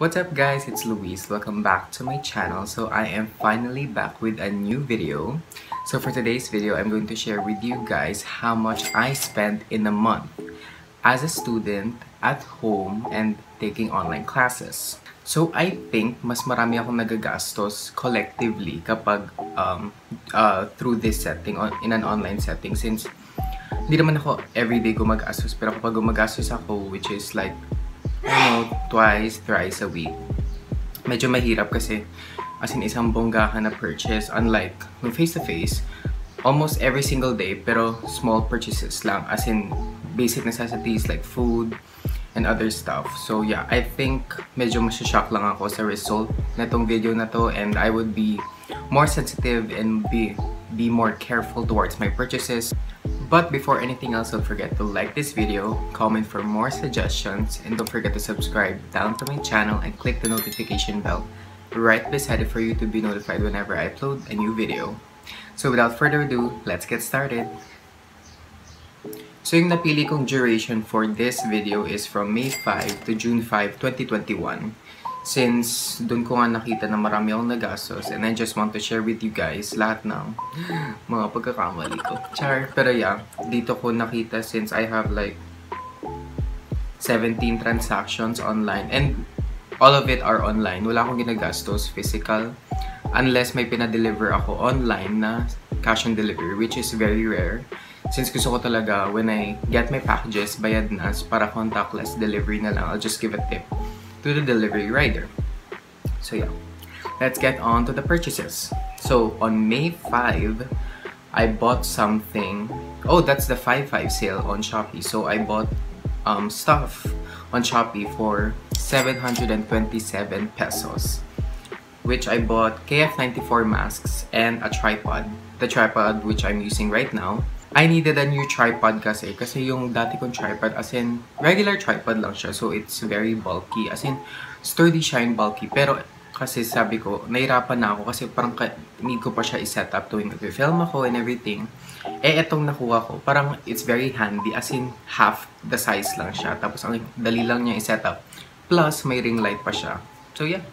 What's up guys, it's Luis. Welcome back to my channel. So I am finally back with a new video. So for today's video, I'm going to share with you guys how much I spent in a month as a student at home and taking online classes. So I think mas marami akong nagagastos collectively kapag um, uh, through this setting, on, in an online setting since hindi naman ako everyday gumagastos pero kapag gumagastos ako which is like ano, twice, thrice a week. Medyo mahirap kasi as in isang bonggahan na purchase. Unlike yung face-to-face, almost every single day pero small purchases lang. As in basic necessities like food and other stuff. So yeah, I think medyo masyashock lang ako sa result na itong video na to and I would be more sensitive and be be more careful towards my purchases. But before anything else, don't forget to like this video, comment for more suggestions, and don't forget to subscribe down to my channel and click the notification bell right beside it for you to be notified whenever I upload a new video. So without further ado, let's get started! So yung napili kong duration for this video is from May 5 to June 5, 2021 since doon ko nga nakita na marami akong nagastos and I just want to share with you guys lahat ng mga pagkakamali ko. Char, pero yeah, dito ko nakita since I have like 17 transactions online and all of it are online. Wala akong ginagastos physical unless may pinadeliver ako online na cash on delivery which is very rare. Since gusto ko talaga when I get my packages, bayad na para contactless delivery na lang. I'll just give a tip to the delivery rider. So yeah, let's get on to the purchases. So on May 5, I bought something. Oh, that's the 5-5 sale on Shopee. So I bought um, stuff on Shopee for 727 pesos. Which I bought KF94 masks and a tripod. The tripod which I'm using right now I needed a new tripod kasi. Kasi yung dati kong tripod, as in, regular tripod lang siya. So, it's very bulky. As in, sturdy siya and bulky. Pero, kasi sabi ko, nahirapan na ako kasi parang need ko pa siya i-set up tuwing nag-film ako and everything. Eh, etong nakuha ko, parang it's very handy. As in, half the size lang siya. Tapos, ang dali lang niya i-set up. Plus, may ring light pa siya. So, yeah.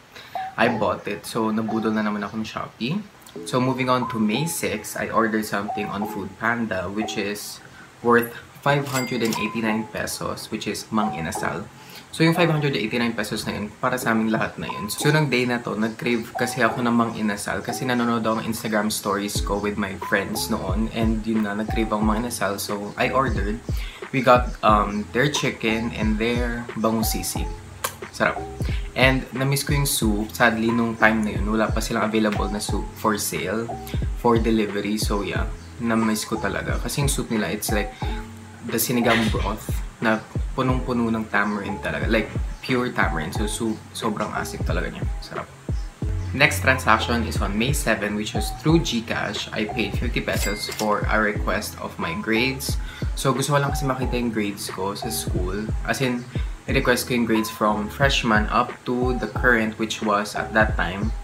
I bought it. So, nabudol na naman ako ng Shopee. So moving on to May 6, I ordered something on Food Panda which is worth 589 pesos which is Mang Inasal. So yung 589 pesos na yun, para sa aming lahat na yun. So nung day na to, nag-crave kasi ako ng Mang Inasal kasi nanonood ako ng Instagram stories ko with my friends noon and yun na, nag-crave ang Mang Inasal. So I ordered. We got um, their chicken and their bangusisi. Sarap. And na-miss ko yung soup. Sadly, nung time na yun, wala pa silang available na soup for sale, for delivery. So yeah, na-miss ko talaga. Kasi yung soup nila, it's like the sinigang broth na punong-puno ng tamarind talaga. Like, pure tamarind. So, soup, sobrang asik talaga niya. Sarap. Next transaction is on May 7, which was through GCash. I paid 50 pesos for a request of my grades. So, gusto ko lang kasi makita yung grades ko sa school. As in, request ko yung grades from freshman up to the current which was at that time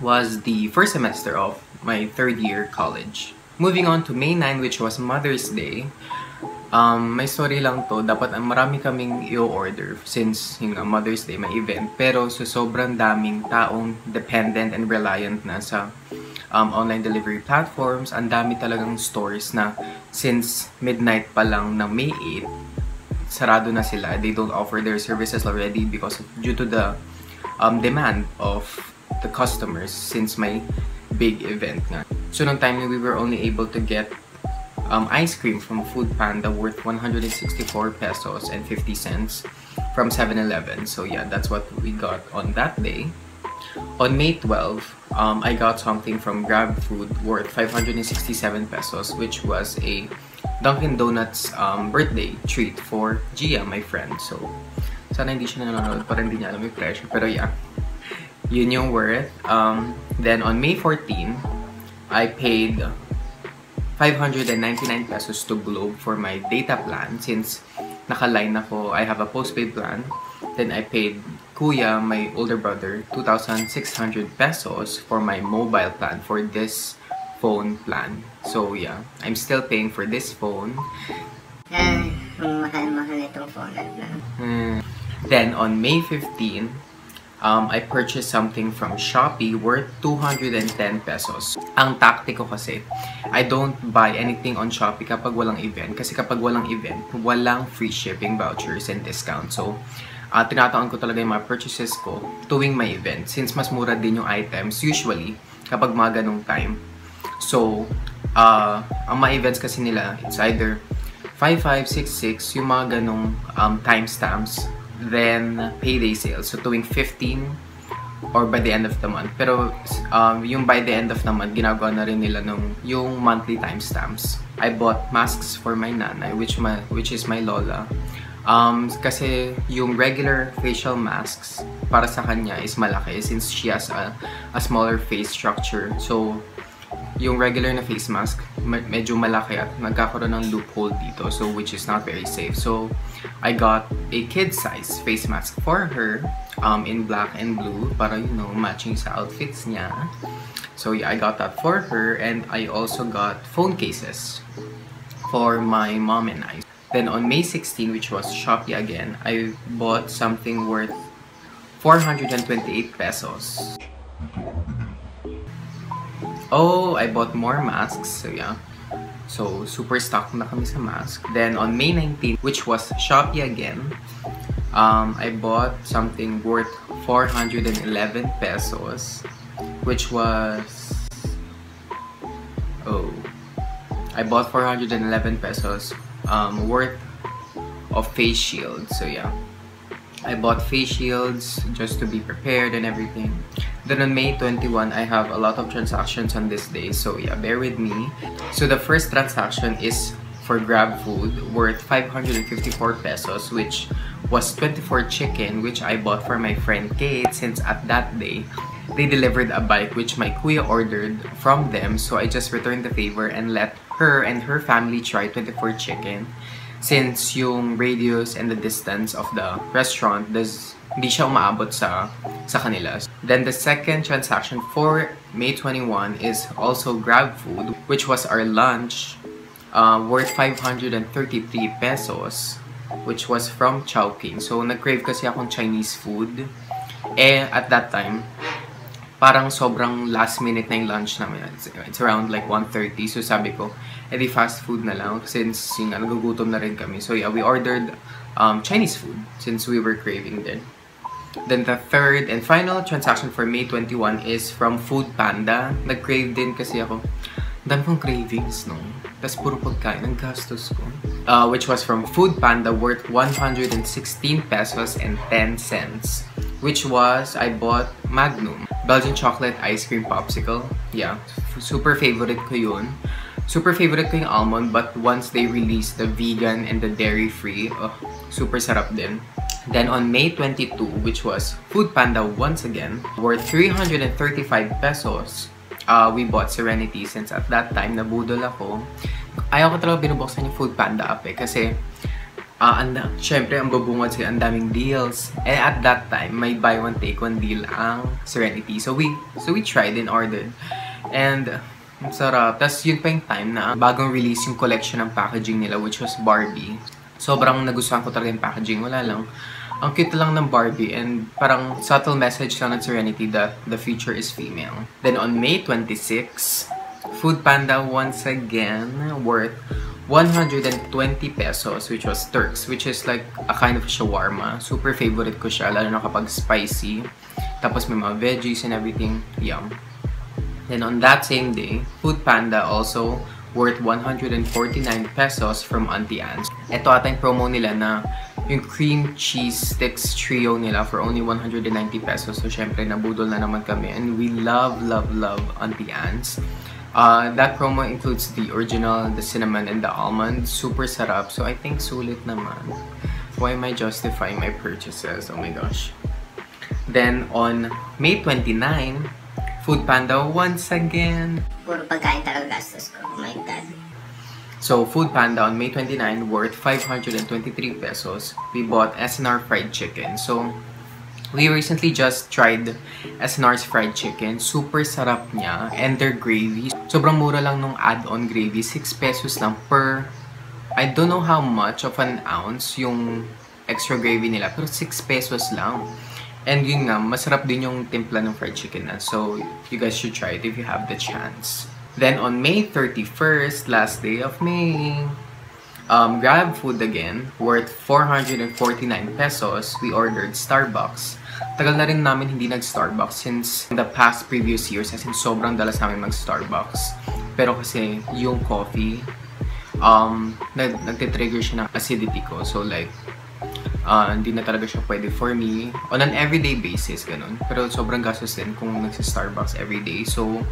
was the first semester of my third year college. Moving on to May 9 which was Mother's Day. Um, may story lang to. Dapat marami kaming i-order since yung Mother's Day may event. Pero so sobrang daming taong dependent and reliant na sa um, online delivery platforms. Ang dami talagang stores na since midnight pa lang ng May 8, sarado na sila. They don't offer their services already because of, due to the um, demand of the customers since my big event nga. So, nung time we were only able to get um, ice cream from Food Panda worth 164 pesos and 50 cents from 7-Eleven. So, yeah, that's what we got on that day. On May 12, um, I got something from Grab Food worth 567 pesos, which was a Dunkin' Donuts um, birthday treat for Gia, my friend. So, sana hindi siya nanonood para hindi niya alam yung presyo. Pero yeah, yun yung worth. Um, then on May 14, I paid 599 pesos to Globe for my data plan since naka-line ako. I have a postpaid plan. Then I paid Kuya, my older brother, 2,600 pesos for my mobile plan for this phone plan. So yeah, I'm still paying for this phone. Ay, ang mahal-mahal itong phone na. Hmm. Then on May 15, um, I purchased something from Shopee worth 210 pesos. Ang tactic ko kasi, I don't buy anything on Shopee kapag walang event. Kasi kapag walang event, walang free shipping vouchers and discount. So, uh, tinataon ko talaga yung mga purchases ko tuwing may event. Since mas mura din yung items, usually, kapag mga ganong time. So, uh, ang mga events kasi nila, it's either 5566, yung mga ganong um, timestamps, then payday sales. So, tuwing 15 or by the end of the month. Pero, um, yung by the end of the month, ginagawa na rin nila nung yung monthly timestamps. I bought masks for my nanay, which, my, which is my lola. Um, kasi yung regular facial masks para sa kanya is malaki since she has a, a smaller face structure. So, yung regular na face mask, medyo malaki at nagkakaroon ng loophole dito. So, which is not very safe. So, I got a kid size face mask for her um, in black and blue para, you know, matching sa outfits niya. So, yeah, I got that for her and I also got phone cases for my mom and I. Then on May 16, which was Shopee again, I bought something worth 428 pesos. Oh, I bought more masks. So yeah. So super stock na kami sa mask. Then on May 19, which was Shopee again, um, I bought something worth 411 pesos, which was oh, I bought 411 pesos um, worth of face shields. So yeah, I bought face shields just to be prepared and everything. Then on May 21, I have a lot of transactions on this day. So yeah, bear with me. So the first transaction is for Grab Food worth 554 pesos which was 24 chicken which I bought for my friend Kate since at that day they delivered a bike which my kuya ordered from them so I just returned the favor and let her and her family try 24 chicken since yung radius and the distance of the restaurant does hindi siya umaabot sa sa kanila. Then the second transaction for May 21 is also Grab Food which was our lunch uh, worth 533 pesos which was from Chowking. So nag-crave kasi akong Chinese food. Eh at that time parang sobrang last minute na yung lunch namin. It's, it's around like 1.30. So sabi ko, edi fast food na lang since yung nagugutom na rin kami. So yeah, we ordered um, Chinese food since we were craving din. Then the third and final transaction for May 21 is from Food Panda. Nag-crave din kasi ako. Dami kong cravings, no? Tapos puro pagkain ang gastos ko. Uh, which was from Food Panda worth 116 pesos and 10 cents. Which was, I bought Magnum. Belgian chocolate ice cream popsicle. Yeah, super favorite ko yun. Super favorite ko yung almond but once they release the vegan and the dairy-free, oh, super sarap din. Then on May 22, which was Food Panda once again, worth 335 pesos, uh, we bought Serenity since at that time nabudol ako. Ayaw ko talaga binubuksan yung Food Panda app eh kasi uh, anda, syempre ang babungad sila, ang daming deals. And at that time, may buy one take one deal ang Serenity. So we so we tried and ordered. And ang sarap. Tapos yun pa yung time na bagong release yung collection ng packaging nila which was Barbie. Sobrang nagustuhan ko talaga yung packaging. Wala lang. Ang cute lang ng Barbie and parang subtle message lang ng Serenity that the future is female. Then on May 26, Food Panda once again worth 120 pesos which was Turks which is like a kind of shawarma. Super favorite ko siya lalo na kapag spicy. Tapos may mga veggies and everything. Yum. Then on that same day, Food Panda also worth 149 pesos from Auntie Anne's. Ito ata yung promo nila na yung cream cheese sticks trio nila for only 190 pesos. So, syempre, nabudol na naman kami. And we love, love, love Auntie Anne's. Uh, that promo includes the original, the cinnamon, and the almond. Super sarap. So, I think sulit naman. Why am I justifying my purchases? Oh my gosh. Then, on May 29, Food Panda once again. Puro pagkain talaga gastos ko. Oh my God. So, Food Panda on May 29 worth 523 pesos. We bought SNR fried chicken. So, we recently just tried SNR's fried chicken. Super sarap niya. And their gravy. Sobrang mura lang nung add-on gravy. 6 pesos lang per... I don't know how much of an ounce yung extra gravy nila. Pero 6 pesos lang. And yun nga, masarap din yung timpla ng fried chicken na. So, you guys should try it if you have the chance. Then, on May 31st, last day of May, um, Grab food again, worth 449 pesos, we ordered Starbucks. Tagal na rin namin hindi nag-Starbucks since the past previous years, as in sobrang dalas namin mag-Starbucks. Pero kasi yung coffee, um, nag nagtitrigger siya ng acidity ko. So like, uh, hindi na talaga siya pwede for me on an everyday basis, ganun. Pero sobrang gastos din kung nagsa-Starbucks everyday. So,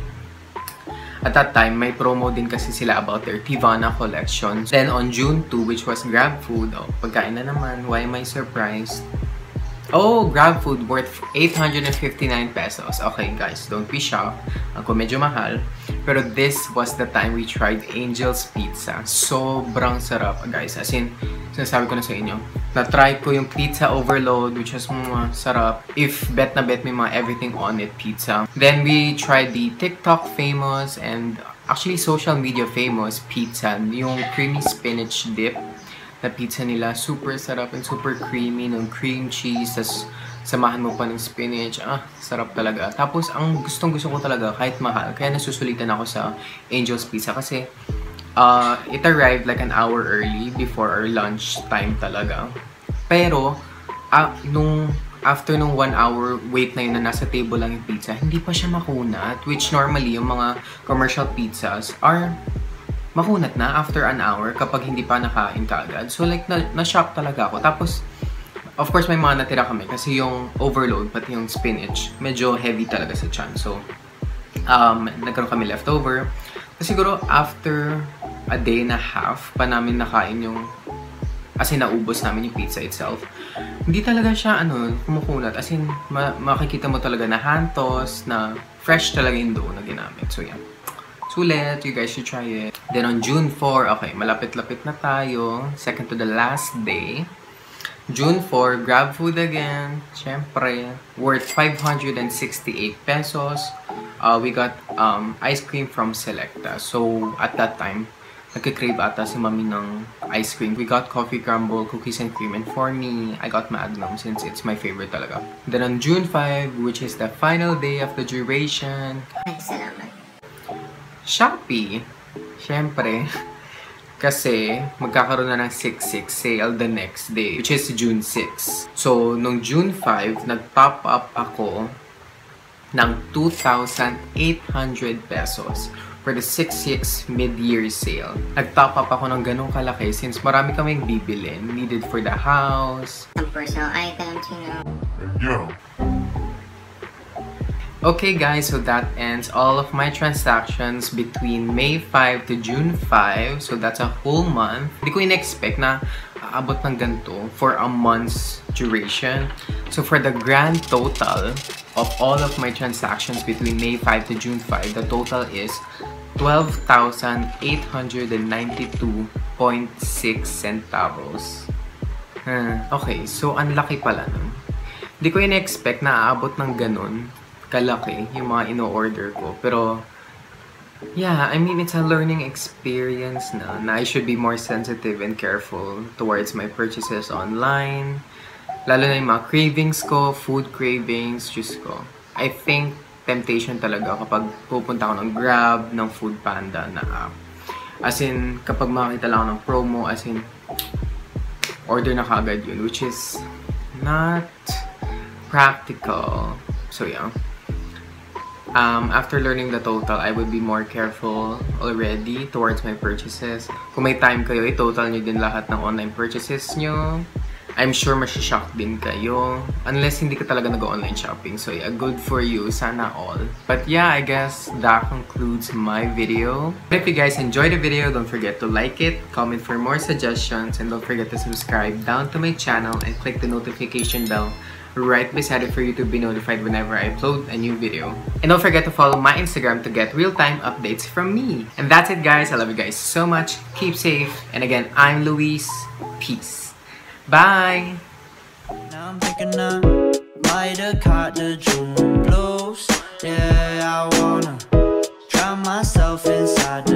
at that time, may promo din kasi sila about their Tivana collection. Then on June 2, which was Grab Food, oh, pagkain na naman, why am I surprised? Oh, Grab Food worth 859 pesos. Okay guys, don't be shocked. Ako medyo mahal. Pero this was the time we tried Angel's Pizza. Sobrang sarap guys. As in, sinasabi ko na sa inyo. Na-try ko yung pizza overload which was mga sarap. If bet na bet may mga everything on it pizza. Then we tried the TikTok famous and actually social media famous pizza. Yung creamy spinach dip na pizza nila. Super sarap and super creamy ng cream cheese. Tapos samahan mo pa ng spinach. Ah, sarap talaga. Tapos ang gustong gusto ko talaga kahit mahal. Kaya nasusulitan ako sa Angel's Pizza kasi uh, it arrived like an hour early before our lunch time talaga. Pero, uh, nung after nung one hour wait na yun na nasa table lang yung pizza, hindi pa siya makunat. Which normally, yung mga commercial pizzas are makunat na after an hour kapag hindi pa nakain ka agad. So like, na-shock na talaga ako. Tapos, of course, may mga natira kami kasi yung overload, pati yung spinach, medyo heavy talaga sa chan. So, um, nagkaroon kami leftover. Kasi siguro, after a day and a half pa namin nakain yung as in naubos namin yung pizza itself. Hindi talaga siya ano, kumukunat. As in, ma makikita mo talaga na hantos, na fresh talaga yung dough na ginamit. So, yan. Sulit. You guys should try it. Then on June 4, okay, malapit-lapit na tayo. Second to the last day. June 4, grab food again. Siyempre, worth 568 pesos. Uh, we got um, ice cream from Selecta. So, at that time, nagka-crave ata si mami ng ice cream. We got coffee crumble, cookies and cream. And for me, I got Magnum since it's my favorite talaga. Then on June 5, which is the final day of the duration. Ay, salamat. Shopee, syempre, kasi magkakaroon na ng 6-6 sale the next day, which is June 6. So, nung June 5, nag-top up ako ng 2,800 pesos for the 6-6 mid-year sale. Nag-top up ako ng ganong kalaki since marami kaming bibilin needed for the house. Some personal items, you know. Yo. Okay guys, so that ends all of my transactions between May 5 to June 5. So that's a whole month. Hindi ko in-expect na aabot ng ganito for a month's duration. So for the grand total of all of my transactions between May 5 to June 5, the total is 12,892.6 centavos. Hmm, okay, so ang laki pala nun. Hindi ko in-expect na aabot ng ganun kalaki yung mga ino-order ko. Pero, yeah, I mean, it's a learning experience na, na I should be more sensitive and careful towards my purchases online. Lalo na yung mga cravings ko, food cravings, just ko. I think temptation talaga kapag pupunta ako ng Grab, ng Food Panda na app. As in, kapag makakita lang ako ng promo, as in, order na kagad yun, which is not practical. So, yeah. Um, after learning the total, I would be more careful already towards my purchases. Kung may time kayo, i-total nyo din lahat ng online purchases nyo. I'm sure masashock din kayo. Unless hindi ka talaga nag-online shopping. So yeah, good for you. Sana all. But yeah, I guess that concludes my video. If you guys enjoyed the video, don't forget to like it, comment for more suggestions, and don't forget to subscribe down to my channel and click the notification bell right beside it for you to be notified whenever I upload a new video. And don't forget to follow my Instagram to get real-time updates from me. And that's it guys. I love you guys so much. Keep safe. And again, I'm Luis. Peace. Bye! By the June blues. Yeah, I wanna drown myself inside.